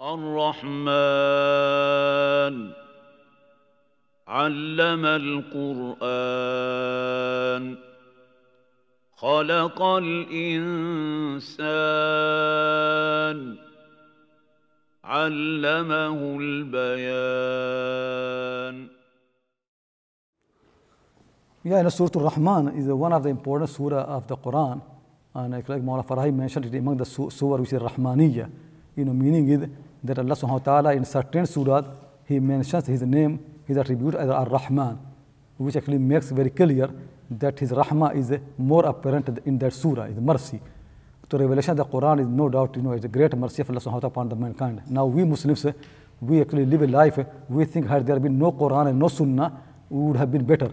الرحمن علم القرآن خلق الإنسان علمه البيان Yeah, know, Surah Al-Rahman is one of the important surah of the Quran. And like Mawla Farahim mentioned it among the surah which is Rahmaniyya. You know, meaning is that Allah subhanahu wa ta'ala in certain surah, He mentions His name, His attribute as Ar-Rahman, which actually makes very clear that His Rahmah is more apparent in that surah, is mercy. So revelation of the Quran is no doubt, you know, is a great mercy of Allah subhanahu wa ta'ala upon the mankind. Now we Muslims, we actually live a life, we think had there been no Quran and no Sunnah, we would have been better.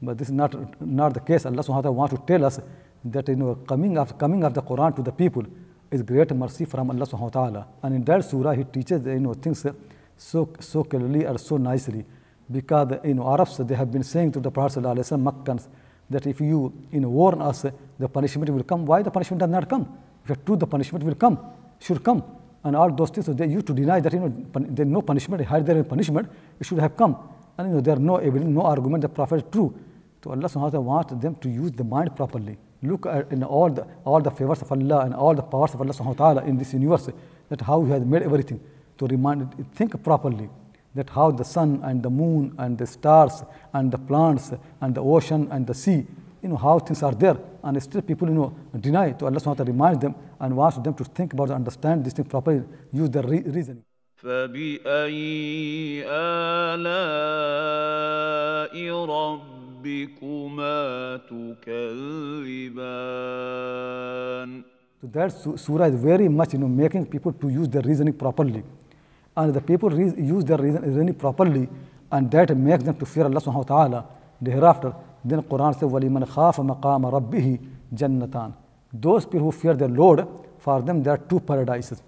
But this is not, not the case. Allah subhanahu wa ta'ala wants to tell us that you know, coming, of, coming of the Quran to the people is great mercy from Allah subhanahu wa ta'ala. And in that surah, He teaches you know, things uh, so, so clearly or so nicely. Because you know, Arabs, they have been saying to the Prophet Makkans, that if you, you know, warn us, the punishment will come. Why the punishment does not come? If true, the punishment will come, should come. And all those things, so they used to deny that you know, there is no punishment, had there is punishment, it should have come. And you know, there are no evidence, no argument that Prophet is true. So Allah subhanahu wants them to use the mind properly. Look at in all the all the favors of Allah and all the powers of Allah subhanahu wa ta'ala in this universe, that how He has made everything. To remind think properly that how the sun and the moon and the stars and the plants and the ocean and the sea, you know, how things are there. And still people, you know, deny. So Allah subhanahu wa ta'ala reminds them and wants them to think about it, understand this thing properly, use their re- reasoning. فبأي آلاء ربكما تكذبان So that su- surah is very much, you know, making people to use their reasoning properly. And the people use their reason- reasoning properly, and that makes them to fear Allah subhanahu wa ta'ala. Thereafter, then Quran says, وَلِمَنْ خَافَ مَقَامَ رَبِّهِ جَنَّتان. Those people who fear their Lord, for them there are two paradises.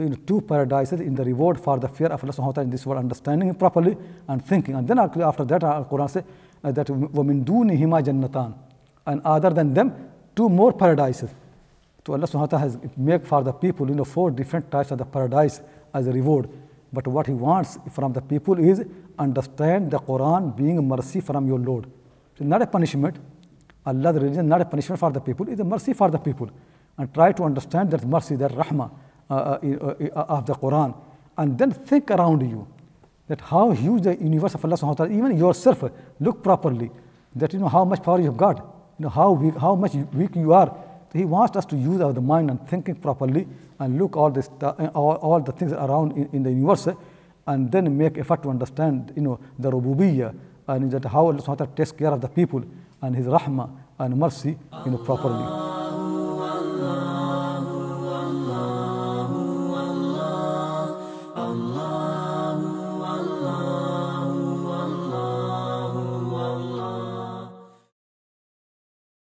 So, you know, two paradises in the reward for the fear of Allah subhanahu wa ta'ala in this world, understanding it properly and thinking. And then after that, Al Quran says uh, that وَمِن دُونِهِمَا جَنَّتان. And other than them, two more paradises. So Allah subhanahu wa ta'ala has made for the people, you know, four different types of the paradise as a reward. But what he wants from the people is understand the Quran being mercy from your Lord. So not a punishment. Allah's religion not a punishment for the people, it's a mercy for the people. And try to understand that mercy, that rahmah uh, uh, uh, Uh, uh, uh, of the Quran. And then think around you that how huge the universe of Allah subhanahu wa ta'ala, even yourself, look properly, that you know how much power you have got, you know how weak, how much weak you are. So he wants us to use our mind and thinking properly and look all this all, all the things around in, in, the universe and then make effort to understand you know the rububiyyah and that how Allah subhanahu wa ta'ala takes care of the people and his rahmah and mercy you know properly.